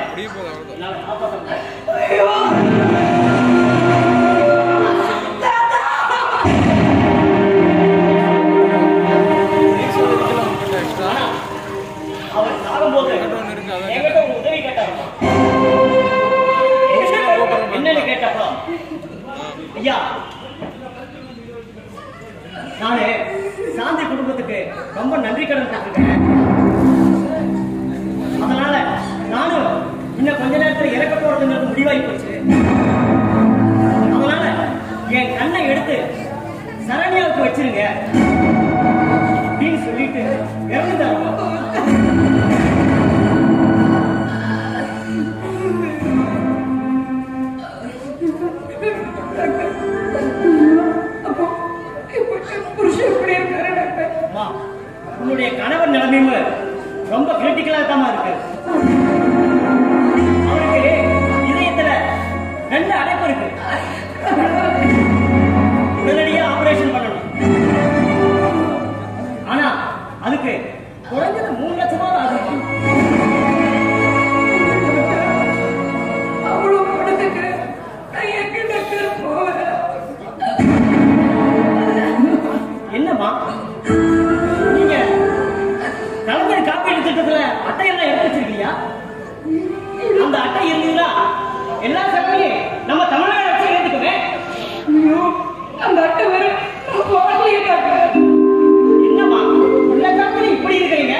அப்படியே போதும் அவ்வளோதான் என்னால காப்பாற்ற முடியல. எக்ஸ்ட்ரா ஆனா அவர் சாகும்போது என்கிட்ட ஒண்ணு இருக்கு, அதான் என்கிட்ட ஒரு உதவி கேட்டாருமா என்னன்னு கேட்டப்போ? ஐயா நானு சாந்தி குடும்பத்துக்கு ரொம்ப நன்றி கடன் பட்டிருக்கேன் அதனால நானும் இன்னும் கொஞ்ச நேரத்துல இறக்க போறதுங்கிறது முடிவாகி போச்சு. உன்னுடைய கணவர் நிலைமையும் ரொம்ப கிரிட்டிக்கலாக தான் இருக்கு. அட்டையெல்லாம் எடுத்து வச்சிருக்கீங்க அந்த அட்டை இருந்ததுன்னா எல்லா செலவையும் நம்ம தமிழ்நாடு அரசு ஏற்றுக்குவேன் ஐயோ அந்த அட்டை டாக்டர் என்னம்மா எல்லா கம்பெனி இப்படி இருக்கிறீங்க?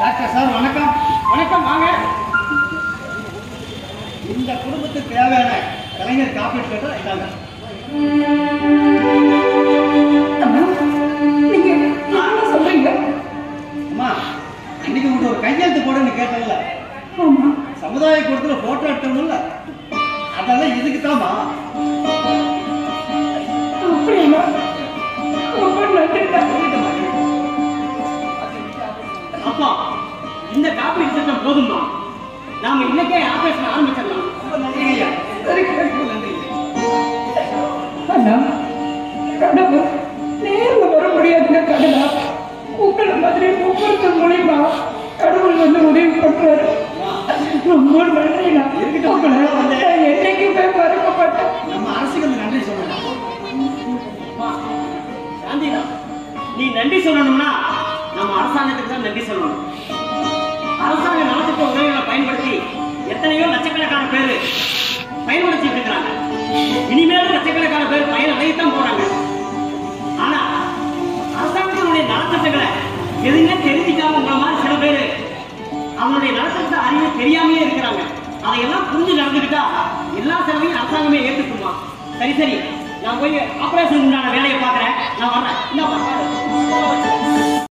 டாக்டர் சார் வணக்கம். வணக்கம் வாங்க. இந்த குடும்பத்துக்கு தேவையான கலைஞர் காப்பீட்டு கேட்டால் இதாங்க. சமுதாய கூடத்துல போட்டோ எடுக்கணும்ல. அதெல்லாம் இதுக்கு தாமா அப்பா இந்த காப்பீடு திட்டம் போதுமா நாம இன்னைக்கே ஆபரேஷன் ஆரம்பிச்சிடலாம். ரொம்ப நன்றி ஐயா. நன்றி அண்ணா கடவுள் நேர்ல வர முடியாதுங்க கடவுளா. உங்களை மாதிரி ஒவ்வொருத்தர் மூலியமா கடவுள் வந்து உதவி பண்றாரு. ரொம்ப உங்களை நான் என்னைக்குமே மறக்க மாட்டேன் நம்ம அரசுக்கு அந்த நன்றி சொல்லணும். நீ நன்றி சொல்லணும்னா நம்ம அரசாங்கத்துக்கு தான் நன்றி சொல்லணும். அரசாங்க நலத்திட்ட உதவிகளை பயன்படுத்தி எத்தனையோ லட்சக்கணக்கான பேர் பயன்படுத்திட்டு இருக்கிறாங்க. இனிமேலும் லட்சக்கணக்கான பேர் பயன் அடையத்தான் போறாங்க. ஆனா அரசாங்கத்தினுடைய நலத்திட்டங்களை எதுவுமே தெரிஞ்சுக்காம மாதிரி சில பேர் அவங்களுடைய நலத்திட்ட அறிவு தெரியாமலே இருக்கிறாங்க. அதையெல்லாம் புரிஞ்சு நடந்துக்கிட்டா எல்லா செலவையும் அரசாங்கமே ஏற்றுக்குமா சரி சரி. நான் போய் ஆபரேஷன் உண்டான வேலையை பார்க்குறேன். நான் வர்றேன். என்ன